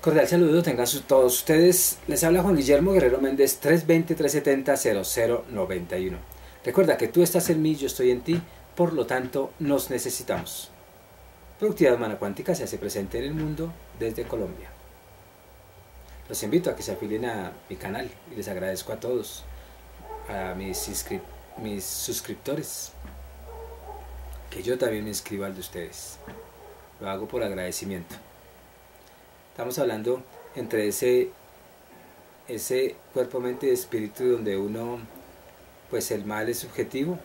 Cordial saludo, tengan todos ustedes. Les habla Juan Guillermo Guerrero Méndez, 320-370-0091. Recuerda que tú estás en mí, yo estoy en ti, por lo tanto nos necesitamos. Productividad Humana Cuántica se hace presente en el mundo desde Colombia. Los invito a que se afilien a mi canal y les agradezco a todos, a mis, mis suscriptores, que yo también me inscribo al de ustedes. Lo hago por agradecimiento. Estamos hablando entre ese, ese cuerpo, mente y espíritu donde uno, pues el mal es subjetivo,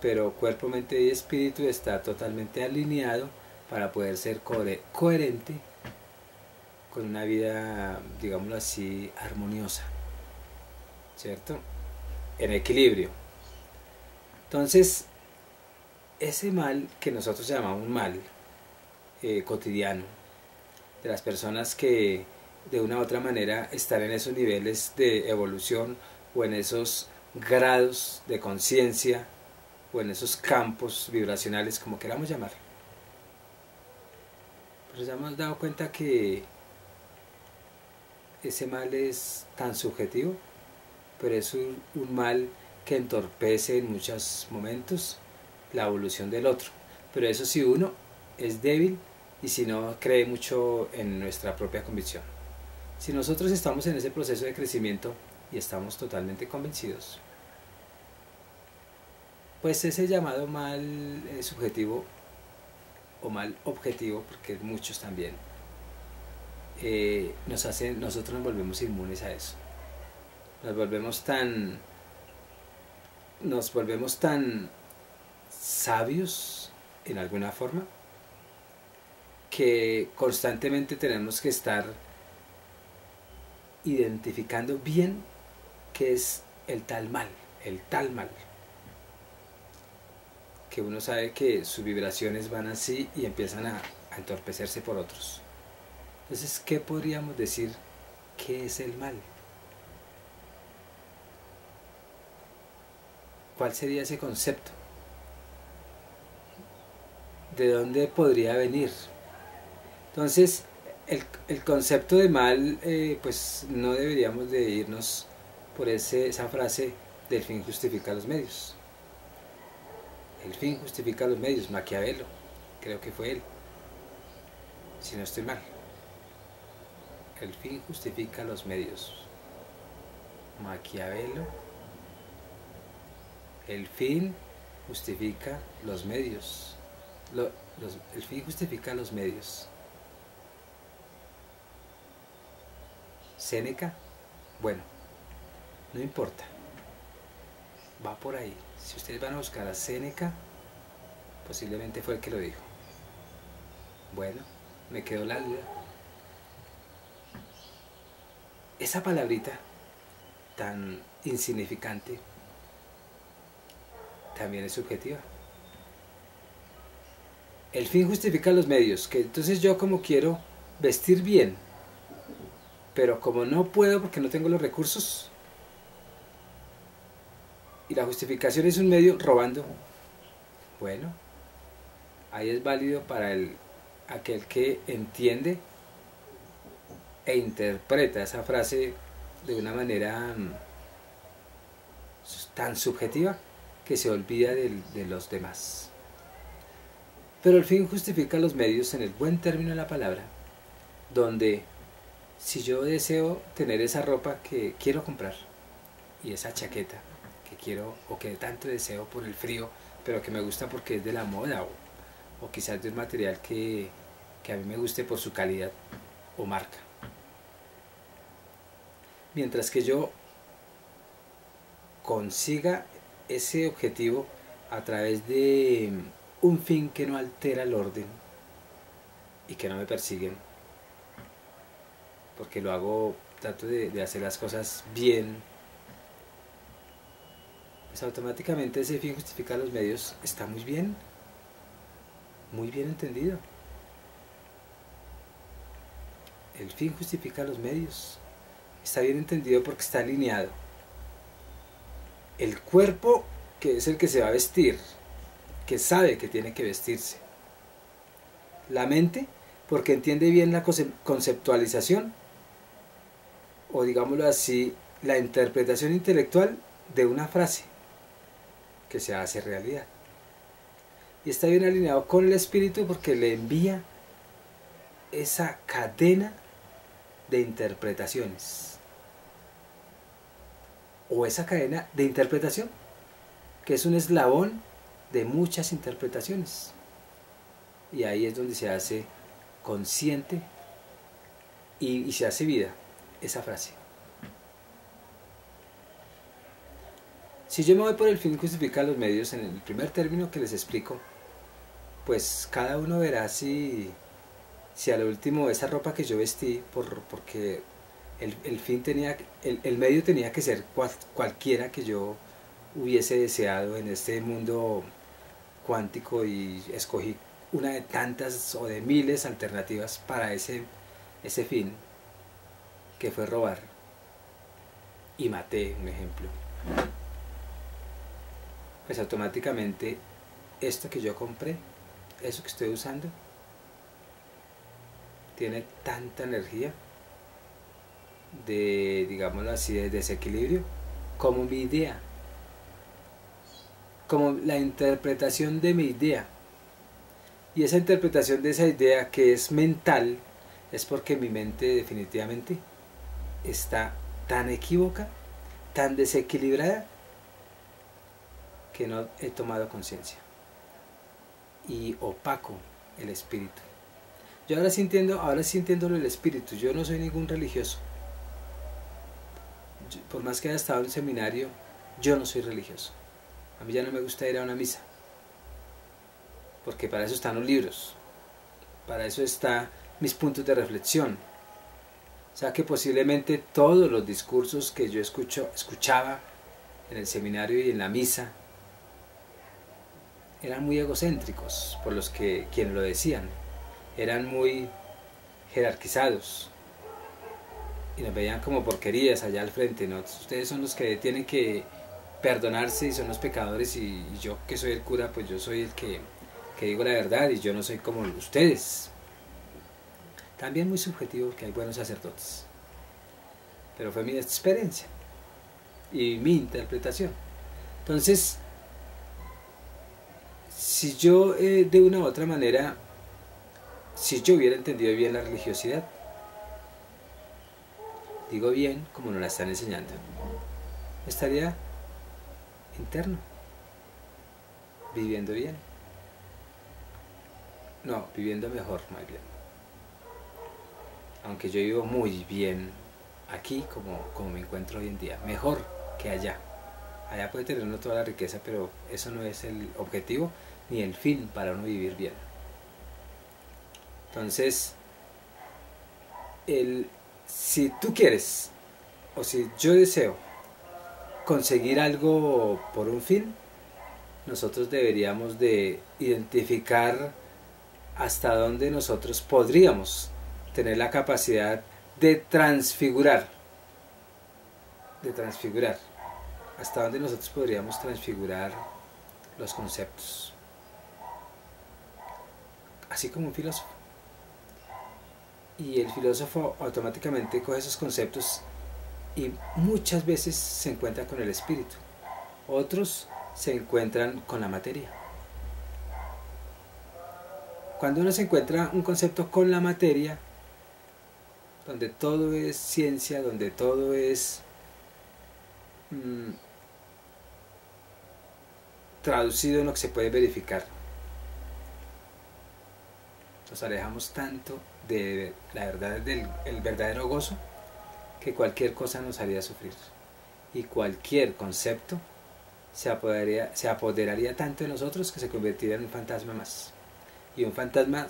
pero cuerpo, mente y espíritu está totalmente alineado para poder ser coherente con una vida, digámoslo así, armoniosa, ¿cierto? En equilibrio. Entonces, ese mal que nosotros llamamos mal eh, cotidiano, de las personas que de una u otra manera están en esos niveles de evolución o en esos grados de conciencia o en esos campos vibracionales, como queramos llamar. Pero ya hemos dado cuenta que ese mal es tan subjetivo, pero es un, un mal que entorpece en muchos momentos la evolución del otro. Pero eso si uno es débil, y si no cree mucho en nuestra propia convicción. Si nosotros estamos en ese proceso de crecimiento y estamos totalmente convencidos, pues ese llamado mal subjetivo o mal objetivo, porque muchos también, eh, nos hace, nosotros nos volvemos inmunes a eso. Nos volvemos tan, nos volvemos tan sabios en alguna forma que constantemente tenemos que estar identificando bien qué es el tal mal, el tal mal. Que uno sabe que sus vibraciones van así y empiezan a, entorpecerse por otros. Entonces, ¿qué podríamos decir qué es el mal? ¿Cuál sería ese concepto? ¿De dónde podría venir? Entonces, el, concepto de mal, eh, pues no deberíamos de irnos por ese, esa frase del fin justifica los medios. El fin justifica los medios, Maquiavelo, creo que fue él, si no estoy mal. El fin justifica los medios. Maquiavelo. El fin justifica los medios. el fin justifica los medios. Séneca, bueno, no importa, va por ahí. Si ustedes van a buscar a Séneca, posiblemente fue el que lo dijo. Bueno, me quedó la duda. Esa palabrita tan insignificante también es subjetiva. El fin justifica los medios, que entonces yo como quiero vestir bien, pero como no puedo porque no tengo los recursos, y la justificación es un medio robando, bueno, ahí es válido para el, aquel que entiende e interpreta esa frase de una manera mm, tan subjetiva que se olvida de, de los demás. Pero el fin justifica los medios en el buen término de la palabra, donde si yo deseo tener esa ropa que quiero comprar y esa chaqueta que quiero o que tanto deseo por el frío, pero que me gusta porque es de la moda o, quizás de un material que, que a mí me guste por su calidad o marca. Mientras que yo consiga ese objetivo a través de un fin que no altera el orden y que no me persiguen porque lo hago, trato de, hacer las cosas bien, pues automáticamente ese fin justifica los medios está muy bien, muy bien entendido. El fin justifica los medios. Está bien entendido porque está alineado. El cuerpo, que es el que se va a vestir, que sabe que tiene que vestirse. La mente, porque entiende bien la conceptualización, o digámoslo así, la interpretación intelectual de una frase que se hace realidad. Y está bien alineado con el espíritu porque le envía esa cadena de interpretaciones. O esa cadena de interpretación, que es un eslabón de muchas interpretaciones. Y ahí es donde se hace consciente y, se hace vida esa frase. Si yo me voy por el fin justifica los medios en el primer término que les explico, pues cada uno verá si, si a último esa ropa que yo vestí, por, porque el, fin tenía, el, medio tenía que ser cualquiera que yo hubiese deseado en este mundo cuántico y escogí una de tantas o de miles alternativas para ese, ese fin, que fue robar. Y maté, un ejemplo. Pues automáticamente esto que yo compré, eso que estoy usando, tiene tanta energía de, digámoslo así, de desequilibrio, como mi idea, como la interpretación de mi idea y esa interpretación de esa idea que es mental es porque mi mente definitivamente está tan equívoca, tan desequilibrada, que no he tomado conciencia. Y opaco el espíritu. Yo ahora sí entiendo, ahora sí entiendo el espíritu. Yo no soy ningún religioso. por más que haya estado en un seminario, yo no soy religioso. A mí ya no me gusta ir a una misa porque para eso están los libros, para eso están mis puntos de reflexión. O sea que posiblemente todos los discursos que yo escucho, escuchaba en el seminario y en la misa eran muy egocéntricos por los que quienes lo decían, eran muy jerarquizados y nos veían como porquerías allá al frente. ¿no? Ustedes son los que tienen que perdonarse y son los pecadores y yo que soy el cura, pues yo soy el que que digo la verdad y yo no soy como ustedes. También muy subjetivo que hay buenos sacerdotes. Pero fue mi experiencia y mi interpretación. Entonces, si yo eh, de una u otra manera, si yo hubiera entendido bien la religiosidad, digo bien como nos la están enseñando, estaría interno, viviendo bien. No, viviendo mejor, más bien. Aunque yo vivo muy bien aquí como, como me encuentro hoy en día. Mejor que allá. Allá puede tener uno toda la riqueza, pero eso no es el objetivo ni el fin para uno vivir bien. Entonces, el, si tú quieres, o si yo deseo conseguir algo por un fin, nosotros deberíamos de identificar hasta dónde nosotros podríamos tener la capacidad de transfigurar, de transfigurar, hasta dónde nosotros podríamos transfigurar los conceptos, así como un filósofo. Y el filósofo automáticamente coge esos conceptos y muchas veces se encuentra con el espíritu, otros se encuentran con la materia. Cuando uno se encuentra un concepto con la materia, donde todo es ciencia, donde todo es mm, traducido en lo que se puede verificar, nos alejamos tanto de la verdad del el verdadero gozo que cualquier cosa nos haría sufrir. Y cualquier concepto se apoderaría, se apoderaría tanto de nosotros que se convertiría en un fantasma más. Y un fantasma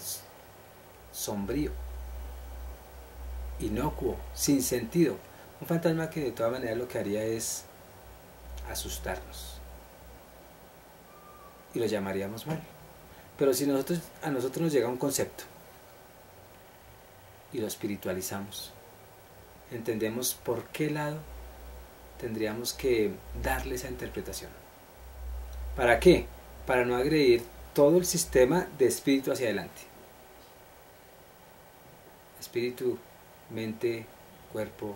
sombrío, inocuo, sin sentido. Un fantasma que de todas maneras lo que haría es asustarnos. Y lo llamaríamos mal. Pero si nosotros, a nosotros nos llega un concepto y lo espiritualizamos, entendemos por qué lado tendríamos que darle esa interpretación. ¿Para qué? Para no agredir todo el sistema de espíritu hacia adelante. espíritu, mente, cuerpo,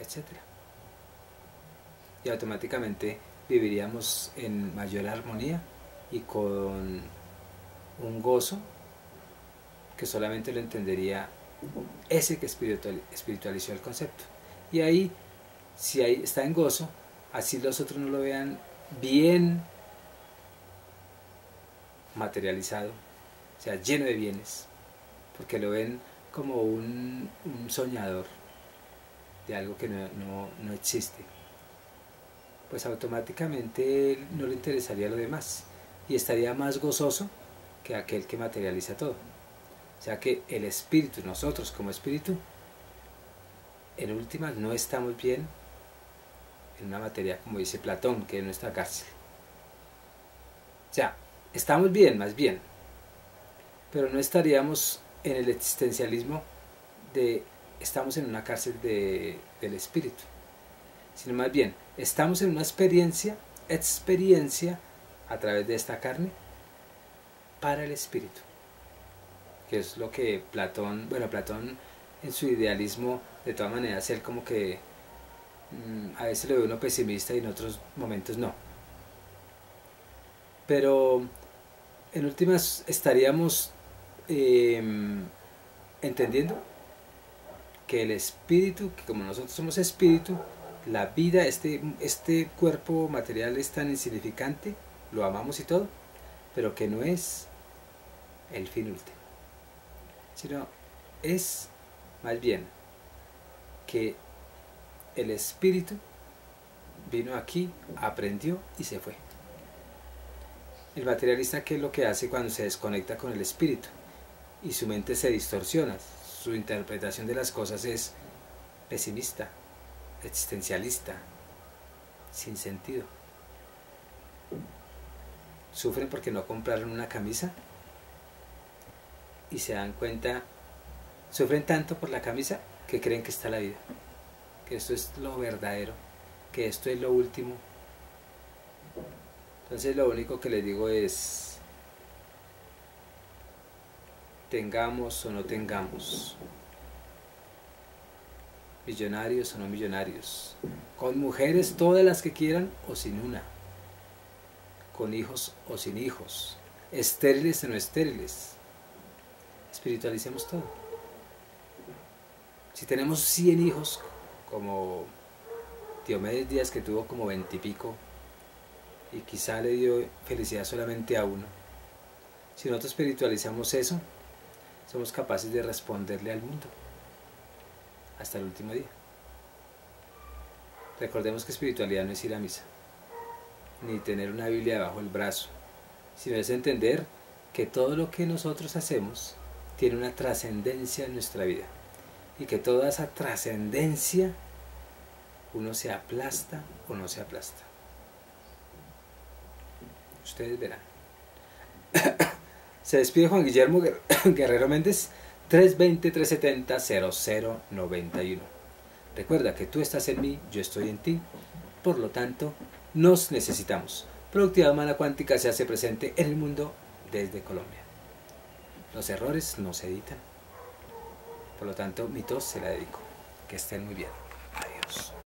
etc. Y automáticamente viviríamos en mayor armonía y con un gozo que solamente lo entendería ese que espiritualizó el concepto. Y ahí, si ahí está en gozo, así los otros no lo vean bien materializado, o sea, lleno de bienes, porque lo ven como un, soñador de algo que no, existe, pues automáticamente no le interesaría lo demás y estaría más gozoso que aquel que materializa todo. O sea que el espíritu, nosotros como espíritu, en última no estamos bien en una materia, como dice Platón, que es nuestra cárcel. O sea, estamos bien, más bien, pero no estaríamos en el existencialismo de estamos en una cárcel de, del espíritu, sino más bien estamos en una experiencia, experiencia a través de esta carne para el espíritu, que es lo que Platón, bueno, Platón en su idealismo, de todas maneras, él como que mm, a veces lo ve uno pesimista y en otros momentos no. Pero en últimas estaríamos em, entendiendo que el espíritu, que como nosotros somos espíritu, la vida, este, este cuerpo material es tan insignificante, lo amamos y todo, pero que no es el fin último, sino es más bien que el espíritu vino aquí, aprendió y se fue. El materialista, ¿qué es lo que hace cuando se desconecta con el espíritu? Y su mente se distorsiona, su interpretación de las cosas es pesimista, existencialista, sin sentido. Sufren porque no compraron una camisa y se dan cuenta, sufren tanto por la camisa que creen que está la vida, que esto es lo verdadero, que esto es lo último, entonces lo único que les digo es, tengamos o no tengamos, millonarios o no millonarios, con mujeres todas las que quieran o sin una, con hijos o sin hijos, estériles o no estériles, espiritualicemos todo. Si tenemos 100 hijos, como Diomedes Díaz que tuvo como 20 y pico, y quizá le dio felicidad solamente a uno. Si nosotros espiritualizamos eso, somos capaces de responderle al mundo hasta el último día. Recordemos que espiritualidad no es ir a misa, ni tener una Biblia debajo del brazo, sino es entender que todo lo que nosotros hacemos tiene una trascendencia en nuestra vida y que toda esa trascendencia uno se aplasta o no se aplasta. Ustedes verán. Se despide Juan Guillermo Guerrero Méndez 320-370-0091. Recuerda que tú estás en mí, yo estoy en ti. Por lo tanto, nos necesitamos. Productividad humana cuántica se hace presente en el mundo desde Colombia. Los errores no se editan. Por lo tanto, mi tos se la dedico. Que estén muy bien.